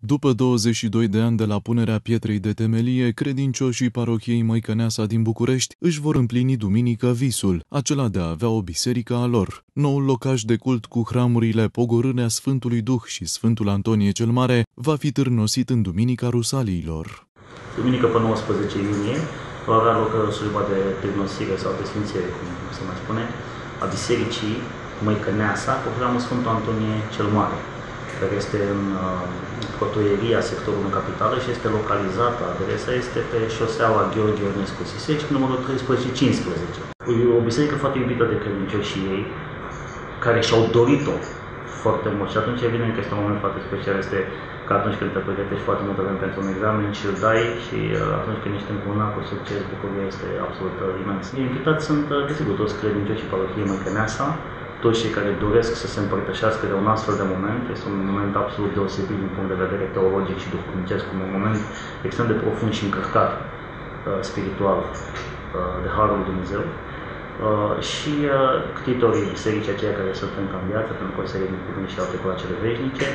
După 22 de ani de la punerea pietrei de temelie, credincioșii parohiei Măicăneasa din București își vor împlini duminică visul, acela de a avea o biserică a lor. Noul locaș de cult cu hramurile Pogorârea Sfântului Duh și Sfântul Antonie cel Mare va fi târnosit în Duminica Rusaliilor. Duminică pe 19 iunie va avea loc slujba de târnosire sau de sfințire, cum se mai spune, a bisericii Măicăneasa cu hramul Sfântul Antonie cel Mare care este în cotoieria uh, sectorului capitală și este localizată, adresa este pe șoseaua Gheorghe Ionescu Siseci, numărul 1315. O biserică foarte iubită de credincioșii ei, care și-au dorit-o foarte mult și atunci evident că este un moment foarte special, este ca atunci când te pregătești foarte mult avem pentru un examen și îl dai și uh, atunci când ești încununat cu succes, bucuria este absolut uh, imensă. Invitați sunt, desigur, toți credincioși și parohiei Măcăneasa, toți cei care doresc să se împărtășească de un astfel de moment. Este un moment absolut deosebit din punct de vedere teologic și duhovnicesc, un moment extrem de profund și încărcat uh, spiritual uh, de Harul lui Dumnezeu. Uh, și uh, ctitorii bisericii aceia care sunt încă în viață, pentru că se ridică și alte cele veșnice,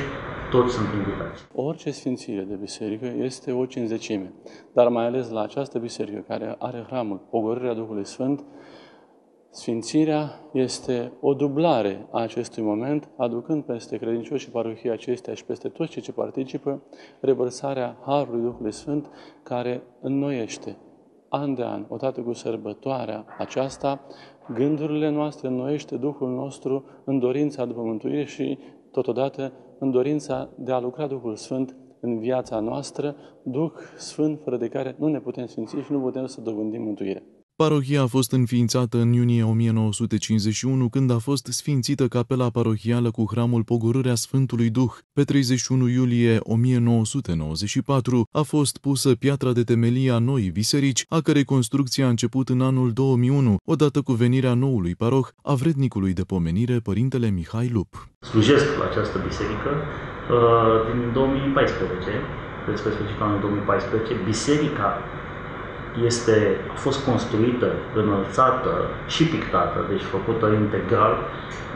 toți sunt invitați. Orice sfințire de biserică este o cinzecime, dar mai ales la această biserică care are hramul Pogorârea Duhului Sfânt, Sfințirea este o dublare a acestui moment, aducând peste credincioși și parohia acestea și peste toți cei ce participă, revărsarea Harului Duhului Sfânt, care înnoiește an de an, odată cu sărbătoarea aceasta, gândurile noastre înnoiește Duhul nostru în dorința după mântuire și, totodată, în dorința de a lucra Duhul Sfânt în viața noastră, Duh Sfânt, fără de care nu ne putem sfinți și nu putem să dobândim mântuirea. Parohia a fost înființată în iunie 1951, când a fost sfințită capela parohială cu hramul Pogorârea Sfântului Duh. Pe 31 iulie 1994 a fost pusă piatra de temelie a noii biserici, a cărei construcție a început în anul 2001, odată cu venirea noului paroh, a vrednicului de pomenire, Părintele Mihai Lup. Slujesc la această biserică uh, din 2014, despre sfârșitul anului 2014. Biserica este, a fost construită, înălțată și pictată, deci făcută integral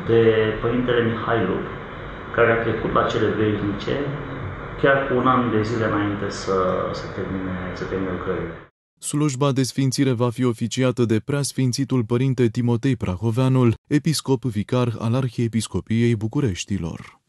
de Părintele Mihailu, care a trecut la cele veșnice chiar cu un an de zile înainte să, să termine, să termine lucrările. Slujba de sfințire va fi oficiată de preasfințitul părinte Timotei Prahoveanul, episcop vicar al Arhiepiscopiei Bucureștilor.